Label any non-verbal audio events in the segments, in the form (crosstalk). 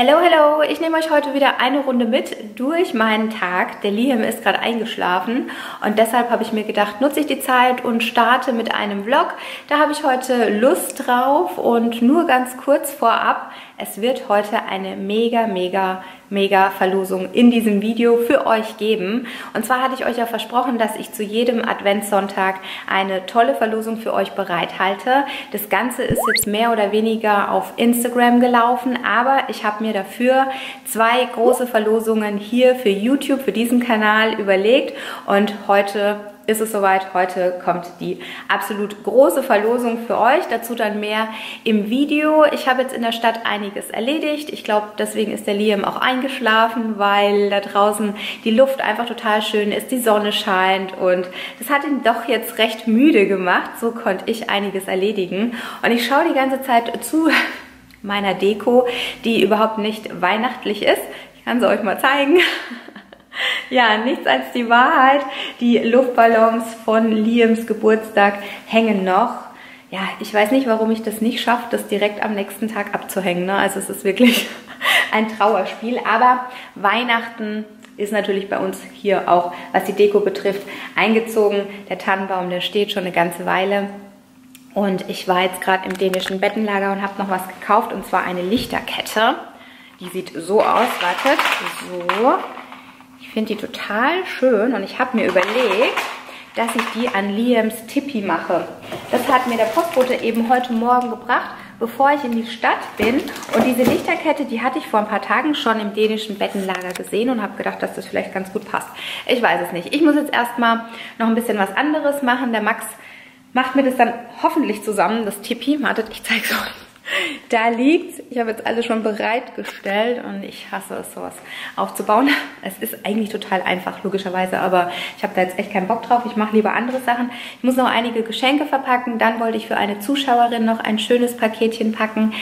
Hallo, hallo! Ich nehme euch heute wieder eine Runde mit durch meinen Tag. Der Liam ist gerade eingeschlafen und deshalb habe ich mir gedacht, nutze ich die Zeit und starte mit einem Vlog. Da habe ich heute Lust drauf und nur ganz kurz vorab, es wird heute eine mega, mega, mega Verlosung in diesem Video für euch geben. Und zwar hatte ich euch ja versprochen, dass ich zu jedem Adventssonntag eine tolle Verlosung für euch bereithalte. Das Ganze ist jetzt mehr oder weniger auf Instagram gelaufen, aber ich habe mir dafür zwei große Verlosungen hier für YouTube, für diesen Kanal überlegt und heute ist es soweit. Heute kommt die absolut große Verlosung für euch. Dazu dann mehr im Video. Ich habe jetzt in der Stadt einiges erledigt. Ich glaube, deswegen ist der Liam auch eingeschlafen, weil da draußen die Luft einfach total schön ist, die Sonne scheint und das hat ihn doch jetzt recht müde gemacht. So konnte ich einiges erledigen. Und ich schaue die ganze Zeit zu (laughs) meiner Deko, die überhaupt nicht weihnachtlich ist. Ich kann sie euch mal zeigen. (laughs) Ja, nichts als die Wahrheit. Die Luftballons von Liams Geburtstag hängen noch. Ja, ich weiß nicht, warum ich das nicht schaffe, das direkt am nächsten Tag abzuhängen. Ne? Also es ist wirklich (laughs) ein Trauerspiel. Aber Weihnachten ist natürlich bei uns hier auch, was die Deko betrifft, eingezogen. Der Tannenbaum, der steht schon eine ganze Weile. Und ich war jetzt gerade im dänischen Bettenlager und habe noch was gekauft, und zwar eine Lichterkette. Die sieht so aus, wartet, so. Finde die total schön und ich habe mir überlegt, dass ich die an Liams Tippi mache. Das hat mir der Postbote eben heute Morgen gebracht, bevor ich in die Stadt bin. Und diese Lichterkette, die hatte ich vor ein paar Tagen schon im dänischen Bettenlager gesehen und habe gedacht, dass das vielleicht ganz gut passt. Ich weiß es nicht. Ich muss jetzt erstmal noch ein bisschen was anderes machen. Der Max macht mir das dann hoffentlich zusammen, das Tippi. Wartet, ich zeige es euch. Da liegt, ich habe jetzt alles schon bereitgestellt und ich hasse es, sowas aufzubauen. Es ist eigentlich total einfach, logischerweise, aber ich habe da jetzt echt keinen Bock drauf. Ich mache lieber andere Sachen. Ich muss noch einige Geschenke verpacken. Dann wollte ich für eine Zuschauerin noch ein schönes Paketchen packen.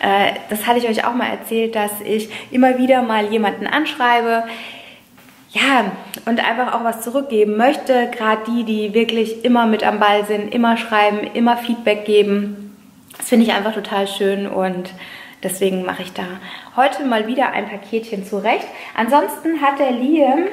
Äh, das hatte ich euch auch mal erzählt, dass ich immer wieder mal jemanden anschreibe, ja, und einfach auch was zurückgeben möchte. Gerade die, die wirklich immer mit am Ball sind, immer schreiben, immer Feedback geben das finde ich einfach total schön und deswegen mache ich da heute mal wieder ein Paketchen zurecht. Ansonsten hat der Liam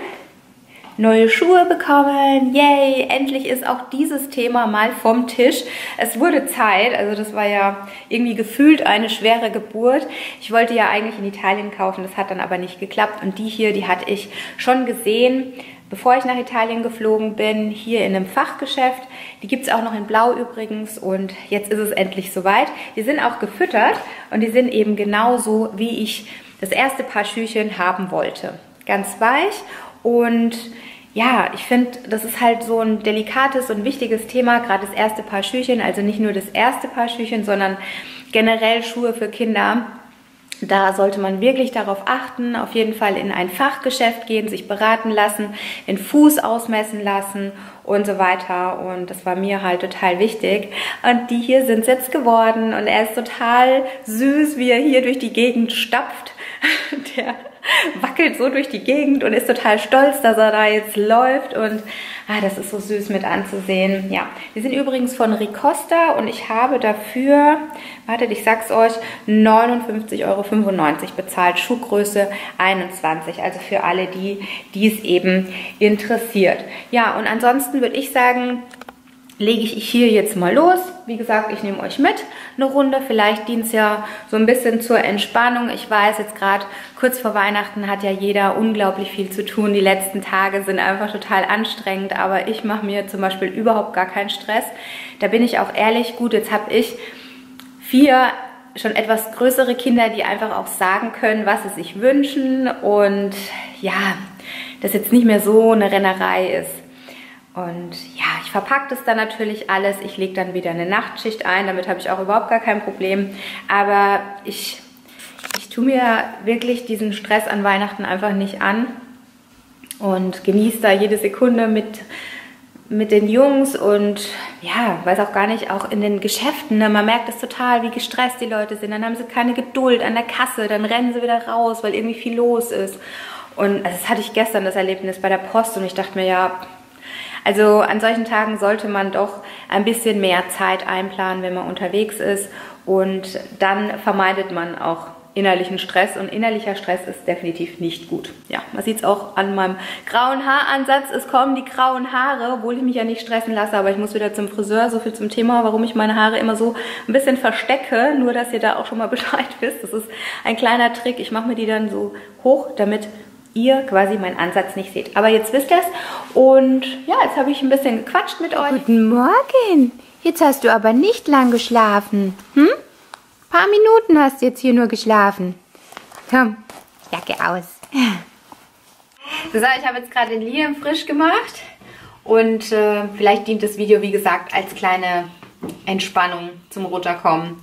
neue Schuhe bekommen. Yay, endlich ist auch dieses Thema mal vom Tisch. Es wurde Zeit, also das war ja irgendwie gefühlt eine schwere Geburt. Ich wollte ja eigentlich in Italien kaufen, das hat dann aber nicht geklappt und die hier, die hatte ich schon gesehen bevor ich nach Italien geflogen bin, hier in einem Fachgeschäft. Die gibt es auch noch in Blau übrigens und jetzt ist es endlich soweit. Die sind auch gefüttert und die sind eben genauso, wie ich das erste Paar Schüchen haben wollte. Ganz weich und ja, ich finde, das ist halt so ein delikates und wichtiges Thema, gerade das erste Paar Schüchen, also nicht nur das erste Paar Schüchen, sondern generell Schuhe für Kinder da sollte man wirklich darauf achten, auf jeden Fall in ein Fachgeschäft gehen, sich beraten lassen, den Fuß ausmessen lassen und so weiter. Und das war mir halt total wichtig. Und die hier sind jetzt geworden und er ist total süß, wie er hier durch die Gegend stapft. (laughs) Der (laughs) wackelt so durch die Gegend und ist total stolz, dass er da jetzt läuft und ah, das ist so süß mit anzusehen. Ja, die sind übrigens von Ricosta und ich habe dafür, wartet, ich sag's euch, 59,95 Euro bezahlt, Schuhgröße 21, also für alle die, die es eben interessiert. Ja, und ansonsten würde ich sagen, lege ich hier jetzt mal los. Wie gesagt, ich nehme euch mit eine Runde. Vielleicht dient es ja so ein bisschen zur Entspannung. Ich weiß jetzt gerade kurz vor Weihnachten hat ja jeder unglaublich viel zu tun. Die letzten Tage sind einfach total anstrengend, aber ich mache mir zum Beispiel überhaupt gar keinen Stress. Da bin ich auch ehrlich, gut, jetzt habe ich vier schon etwas größere Kinder, die einfach auch sagen können, was sie sich wünschen und ja, das jetzt nicht mehr so eine Rennerei ist. Und ja, ich verpacke das dann natürlich alles. Ich lege dann wieder eine Nachtschicht ein, damit habe ich auch überhaupt gar kein Problem. Aber ich, ich tue mir wirklich diesen Stress an Weihnachten einfach nicht an und genieße da jede Sekunde mit, mit den Jungs und ja, weiß auch gar nicht, auch in den Geschäften, ne, man merkt es total, wie gestresst die Leute sind. Dann haben sie keine Geduld an der Kasse, dann rennen sie wieder raus, weil irgendwie viel los ist. Und also das hatte ich gestern, das Erlebnis bei der Post und ich dachte mir, ja, also an solchen Tagen sollte man doch ein bisschen mehr Zeit einplanen, wenn man unterwegs ist und dann vermeidet man auch innerlichen Stress und innerlicher Stress ist definitiv nicht gut. Ja, man sieht es auch an meinem grauen Haaransatz. Es kommen die grauen Haare, obwohl ich mich ja nicht stressen lasse, aber ich muss wieder zum Friseur. So viel zum Thema, warum ich meine Haare immer so ein bisschen verstecke. Nur, dass ihr da auch schon mal (laughs) Bescheid wisst. Das ist ein kleiner Trick. Ich mache mir die dann so hoch, damit ihr quasi meinen Ansatz nicht seht. Aber jetzt wisst ihr es. Und ja, jetzt habe ich ein bisschen gequatscht mit euch. Guten Morgen. Jetzt hast du aber nicht lang geschlafen. Hm? Paar Minuten hast du jetzt hier nur geschlafen. Komm, Jacke aus. So, ich habe jetzt gerade den Liam frisch gemacht. Und äh, vielleicht dient das Video, wie gesagt, als kleine Entspannung zum Runterkommen.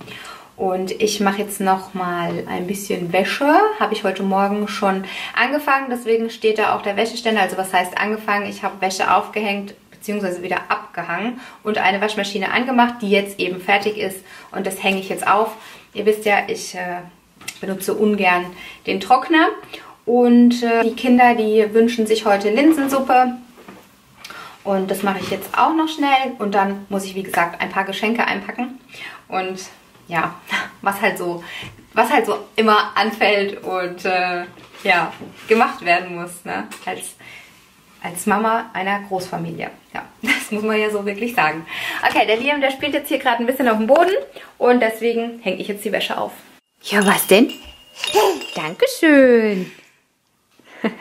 Und ich mache jetzt noch mal ein bisschen Wäsche. Habe ich heute Morgen schon angefangen. Deswegen steht da auch der Wäscheständer. Also was heißt angefangen? Ich habe Wäsche aufgehängt bzw. wieder abgehangen und eine Waschmaschine angemacht, die jetzt eben fertig ist. Und das hänge ich jetzt auf. Ihr wisst ja, ich äh, benutze ungern den Trockner. Und äh, die Kinder, die wünschen sich heute Linsensuppe. Und das mache ich jetzt auch noch schnell. Und dann muss ich, wie gesagt, ein paar Geschenke einpacken. Und ja, was halt so, was halt so immer anfällt und äh, ja, gemacht werden muss, ne? Als, als Mama einer Großfamilie. Ja, (laughs) das muss man ja so wirklich sagen. Okay, der Liam, der spielt jetzt hier gerade ein bisschen auf dem Boden und deswegen hänge ich jetzt die Wäsche auf. Ja, was denn? Dankeschön. (laughs)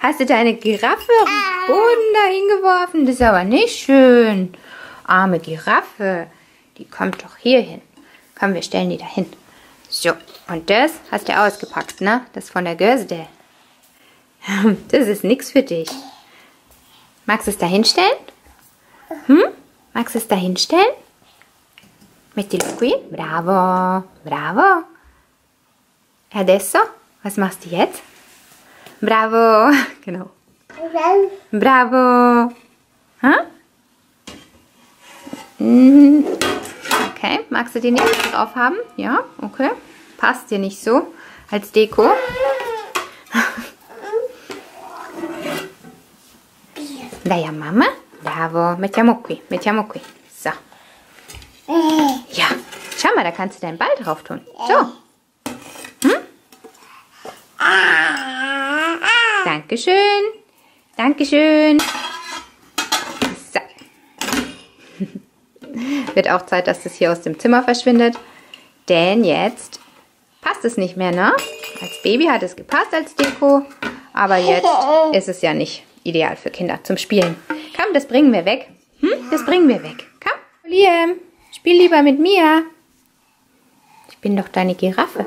Hast du deine Giraffe auf den Boden dahin geworfen? Das ist aber nicht schön. Arme Giraffe, die kommt doch hier hin. Komm, wir stellen die da hin. So, und das hast du ausgepackt, ne? Das von der Gösde. (laughs) Das ist nichts für dich. Magst du es da hinstellen? Hm? Magst du es da hinstellen? Mettilo qui. Bravo, bravo. Adesso? Was machst du jetzt? Bravo. (laughs) Genau. Bravo. Huh? Okay, magst du die nicht drauf haben? Ja, okay. Passt dir nicht so als Deko. (laughs) Dai a mamma. Bravo. Mettiamo qui, mettiamo qui. So. Ja, schau mal, da kannst du deinen Ball drauf tun. So. Hm? Dankeschön. Dankeschön. So. (laughs) Wird auch Zeit, dass das hier aus dem Zimmer verschwindet. Denn jetzt passt es nicht mehr, ne? Als Baby hat es gepasst als Deko. Aber jetzt (laughs) ist es ja nicht ideal für Kinder zum Spielen. Komm, das bringen wir weg. Hm? Das bringen wir weg. Komm, Liam, spiel lieber mit mir. Ich bin doch deine Giraffe.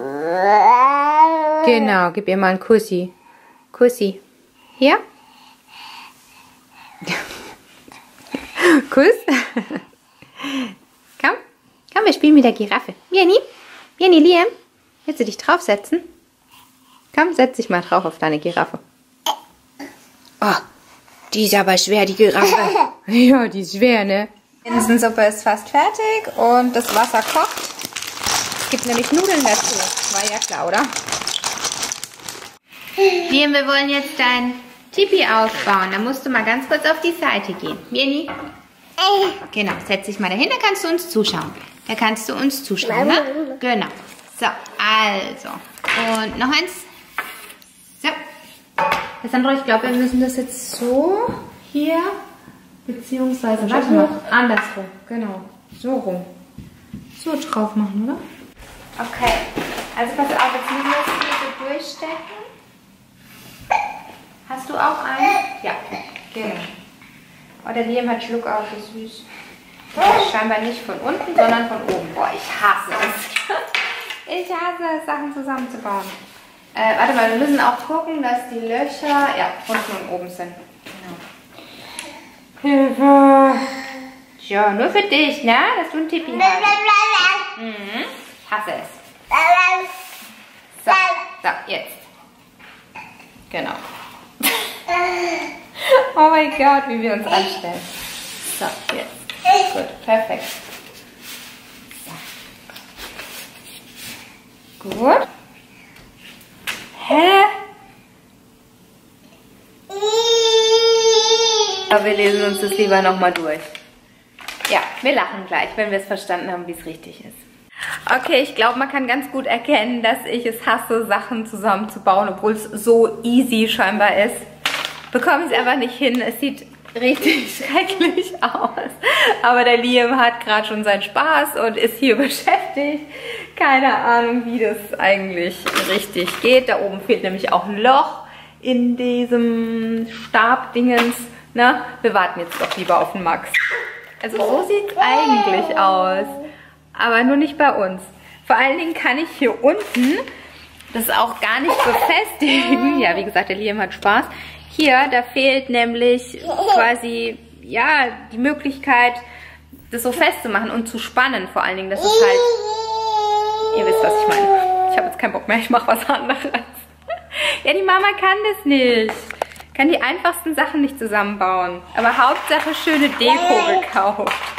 Genau, gib ihr mal einen Kussi. Kussi. Hier? (laughs) Kuss. (laughs) komm, komm, wir spielen mit der Giraffe. Jenny, Jenny, Liam, willst du dich draufsetzen? Komm, setz dich mal drauf auf deine Giraffe. Oh, die ist aber schwer, die Giraffe. (laughs) ja, die ist schwer, ne? Linsensuppe ist fast fertig und das Wasser kocht. Es gibt nämlich Nudeln dazu. War ja klar, oder? Liam, wir wollen jetzt dein Tipi ausbauen. Da musst du mal ganz kurz auf die Seite gehen. Jenny? Genau, setz dich mal dahin, da kannst du uns zuschauen. Da kannst du uns zuschauen, ne? Genau. So, also. Und noch eins. So. Sandra, ich glaube, wir müssen das jetzt so hier, beziehungsweise, warte mal, andersrum. Genau, so rum. So drauf machen, oder? Okay, also pass auf, jetzt müssen wir das hier so durchstecken. Hast du auch einen? Ja, genau. Oh, der Liam hat Schluck auf, wie süß. Scheinbar nicht von unten, sondern von oben. Boah, ich hasse es. (laughs) Ich hasse es, Sachen zusammenzubauen. Äh, warte mal, wir müssen auch gucken, dass die Löcher ja, unten und oben sind. Genau. Hilfe! Ja, nur für dich, ne? Dass du ein Tippi hast. Mhm. Ich hasse es. So, so, jetzt. Genau. (laughs) oh mein Gott, wie wir uns anstellen. So, jetzt. Gut, perfekt. So. Gut. Hä? Aber wir lesen uns das lieber nochmal durch. Ja, wir lachen gleich, wenn wir es verstanden haben, wie es richtig ist. Okay, ich glaube, man kann ganz gut erkennen, dass ich es hasse, Sachen zusammenzubauen, obwohl es so easy scheinbar ist. Bekomme ich es einfach nicht hin. Es sieht richtig (laughs) schrecklich aus. Aber der Liam hat gerade schon seinen Spaß und ist hier (laughs) beschäftigt. Keine Ahnung, wie das eigentlich richtig geht. Da oben fehlt nämlich auch ein Loch in diesem Stabdingens. Na, wir warten jetzt doch lieber auf den Max. Also so sieht es eigentlich aus aber nur nicht bei uns. Vor allen Dingen kann ich hier unten das auch gar nicht befestigen. Ja, wie gesagt, der Liam hat Spaß. Hier, da fehlt nämlich quasi, ja, die Möglichkeit, das so festzumachen und zu spannen vor allen Dingen. Das ist halt, ihr wisst, was ich meine. Ich habe jetzt keinen Bock mehr, ich mache was anderes. Ja, die Mama kann das nicht. Kann die einfachsten Sachen nicht zusammenbauen. Aber Hauptsache schöne Deko gekauft.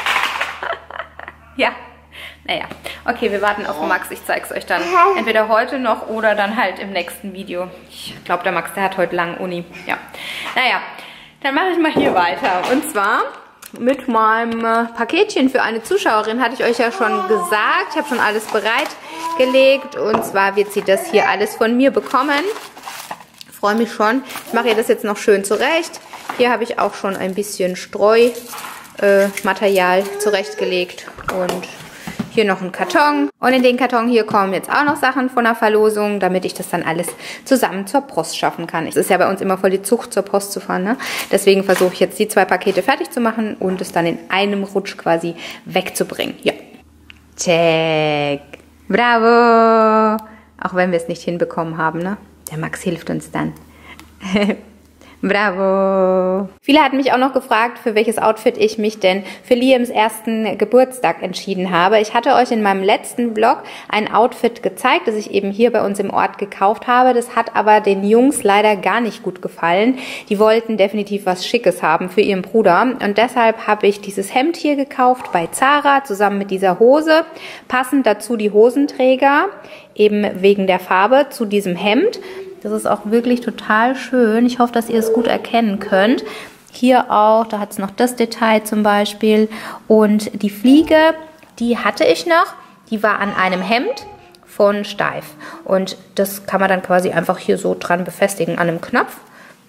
Ja. Naja, okay, wir warten auf Max. Ich zeige es euch dann entweder heute noch oder dann halt im nächsten Video. Ich glaube, der Max, der hat heute lang Uni. Ja, naja, dann mache ich mal hier weiter. Und zwar mit meinem äh, Paketchen für eine Zuschauerin, hatte ich euch ja schon gesagt. Ich habe schon alles bereitgelegt und zwar wird sie das hier alles von mir bekommen. Freue mich schon. Ich mache ihr das jetzt noch schön zurecht. Hier habe ich auch schon ein bisschen Streumaterial äh, zurechtgelegt und hier noch ein Karton. Und in den Karton hier kommen jetzt auch noch Sachen von der Verlosung, damit ich das dann alles zusammen zur Post schaffen kann. Es ist ja bei uns immer voll die Zucht, zur Post zu fahren. Ne? Deswegen versuche ich jetzt die zwei Pakete fertig zu machen und es dann in einem Rutsch quasi wegzubringen. Ja. Check. Bravo. Auch wenn wir es nicht hinbekommen haben, ne? Der Max hilft uns dann. (laughs) Bravo! Viele hatten mich auch noch gefragt, für welches Outfit ich mich denn für Liams ersten Geburtstag entschieden habe. Ich hatte euch in meinem letzten Vlog ein Outfit gezeigt, das ich eben hier bei uns im Ort gekauft habe. Das hat aber den Jungs leider gar nicht gut gefallen. Die wollten definitiv was Schickes haben für ihren Bruder. Und deshalb habe ich dieses Hemd hier gekauft bei Zara zusammen mit dieser Hose. Passend dazu die Hosenträger, eben wegen der Farbe zu diesem Hemd. Das ist auch wirklich total schön. Ich hoffe, dass ihr es gut erkennen könnt. Hier auch, da hat es noch das Detail zum Beispiel. Und die Fliege, die hatte ich noch. Die war an einem Hemd von Steif. Und das kann man dann quasi einfach hier so dran befestigen an einem Knopf.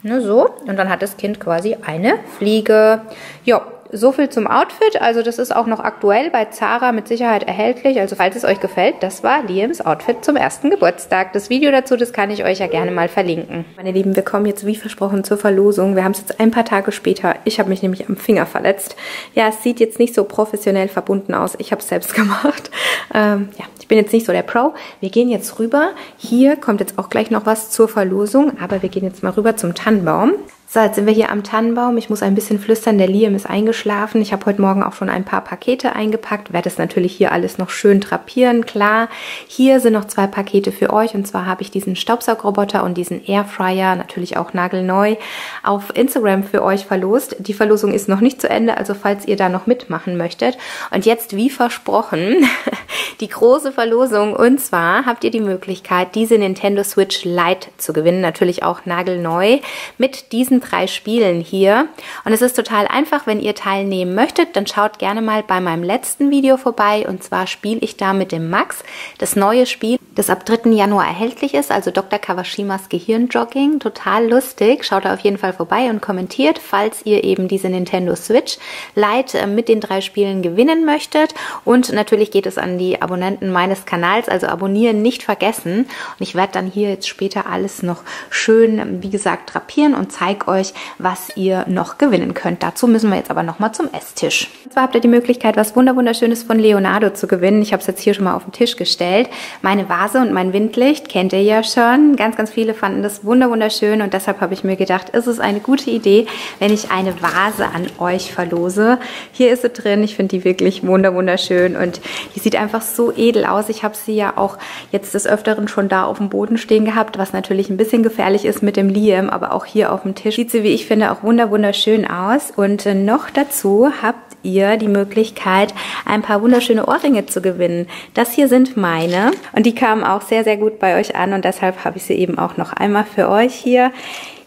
Ne, so. Und dann hat das Kind quasi eine Fliege. Ja, so viel zum Outfit. Also das ist auch noch aktuell bei Zara mit Sicherheit erhältlich. Also falls es euch gefällt, das war Liams Outfit zum ersten Geburtstag. Das Video dazu, das kann ich euch ja gerne mal verlinken. Meine Lieben, wir kommen jetzt wie versprochen zur Verlosung. Wir haben es jetzt ein paar Tage später. Ich habe mich nämlich am Finger verletzt. Ja, es sieht jetzt nicht so professionell verbunden aus. Ich habe es selbst (laughs) gemacht. Ähm, ja, ich bin jetzt nicht so der Pro. Wir gehen jetzt rüber. Hier kommt jetzt auch gleich noch was zur Verlosung. Aber wir gehen jetzt mal rüber zum Tannenbaum. So, jetzt sind wir hier am Tannenbaum. Ich muss ein bisschen flüstern, der Liam ist eingeschlafen. Ich habe heute Morgen auch schon ein paar Pakete eingepackt. Werde es natürlich hier alles noch schön drapieren, klar. Hier sind noch zwei Pakete für euch und zwar habe ich diesen Staubsaugroboter und diesen Airfryer, natürlich auch nagelneu, auf Instagram für euch verlost. Die Verlosung ist noch nicht zu Ende, also falls ihr da noch mitmachen möchtet. Und jetzt, wie versprochen, (laughs) die große Verlosung. Und zwar habt ihr die Möglichkeit, diese Nintendo Switch Lite zu gewinnen. Natürlich auch nagelneu mit diesen drei Spielen hier. Und es ist total einfach, wenn ihr teilnehmen möchtet, dann schaut gerne mal bei meinem letzten Video vorbei. Und zwar spiele ich da mit dem Max das neue Spiel, das ab 3. Januar erhältlich ist, also Dr. Kawashimas Gehirnjogging. Total lustig. Schaut da auf jeden Fall vorbei und kommentiert, falls ihr eben diese Nintendo Switch Lite äh, mit den drei Spielen gewinnen möchtet. Und natürlich geht es an die Abonnenten meines Kanals, also abonnieren nicht vergessen. Und ich werde dann hier jetzt später alles noch schön, wie gesagt, drapieren und zeige euch, was ihr noch gewinnen könnt. Dazu müssen wir jetzt aber nochmal zum Esstisch. Und zwar habt ihr die Möglichkeit, was wunderschönes von Leonardo zu gewinnen. Ich habe es jetzt hier schon mal auf den Tisch gestellt. Meine Vase und mein Windlicht kennt ihr ja schon. Ganz, ganz viele fanden das wunderschön und deshalb habe ich mir gedacht, ist es eine gute Idee, wenn ich eine Vase an euch verlose. Hier ist sie drin. Ich finde die wirklich wunderschön und die sieht einfach so edel aus. Ich habe sie ja auch jetzt des Öfteren schon da auf dem Boden stehen gehabt, was natürlich ein bisschen gefährlich ist mit dem Liam, aber auch hier auf dem Tisch sieht sie, wie ich finde, auch wunderschön aus. Und äh, noch dazu habt ihr die Möglichkeit, ein paar wunderschöne Ohrringe zu gewinnen. Das hier sind meine und die kamen auch sehr, sehr gut bei euch an und deshalb habe ich sie eben auch noch einmal für euch hier.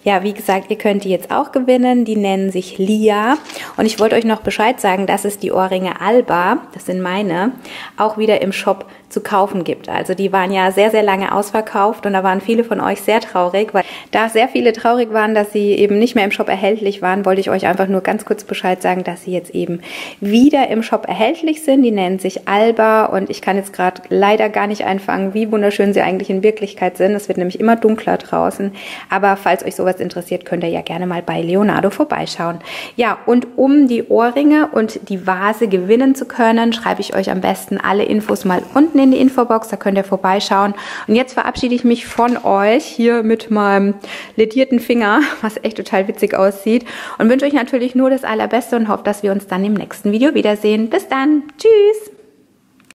Ja, wie gesagt, ihr könnt die jetzt auch gewinnen. Die nennen sich Lia. Und ich wollte euch noch Bescheid sagen, dass es die Ohrringe Alba, das sind meine, auch wieder im Shop zu kaufen gibt. Also die waren ja sehr, sehr lange ausverkauft und da waren viele von euch sehr traurig, weil da sehr viele traurig waren, dass sie eben nicht mehr im Shop erhältlich waren, wollte ich euch einfach nur ganz kurz Bescheid sagen, dass sie jetzt eben wieder im Shop erhältlich sind. Die nennen sich Alba und ich kann jetzt gerade leider gar nicht einfangen, wie wunderschön sie eigentlich in Wirklichkeit sind. Es wird nämlich immer dunkler draußen. Aber falls euch sowas interessiert, könnt ihr ja gerne mal bei Leonardo vorbeischauen. Ja, und um die Ohrringe und die Vase gewinnen zu können, schreibe ich euch am besten alle Infos mal unten in die Infobox. Da könnt ihr vorbeischauen. Und jetzt verabschiede ich mich von euch hier mit meinem ledierten Finger, (laughs) was echt total witzig aussieht. Und wünsche euch natürlich nur das Allerbeste und hoffe, dass wir uns dann im nächsten Video wiedersehen. Bis dann. Tschüss.